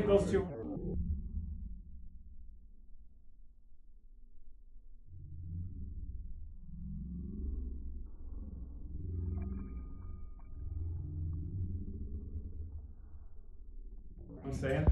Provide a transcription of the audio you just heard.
it goes to. I'm saying.